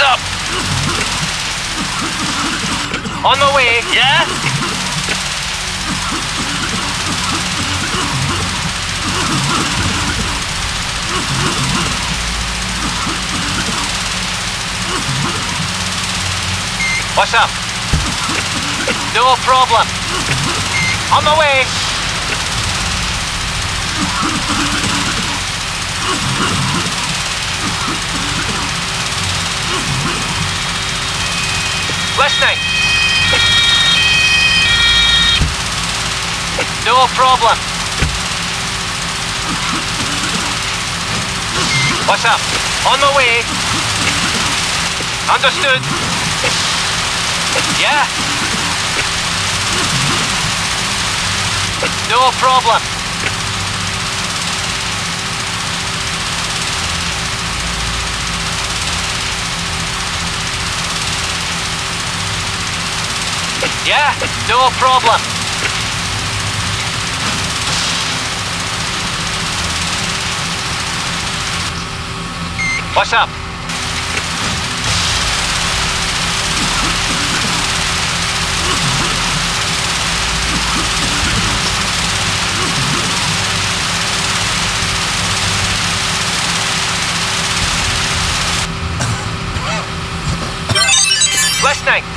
up? On the way. Yeah? What's up? No problem. On the way. Listening. No problem. What's up? On the way. Understood. Yeah. No problem. Yeah, no problem. What's up? Listening.